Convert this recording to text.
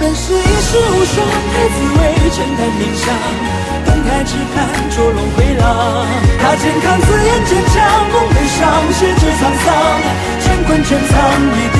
本是一世无双，太子为臣担名想，登台只盼捉龙回浪。他健康自言坚强，梦悲伤，世之沧桑，乾坤全藏一。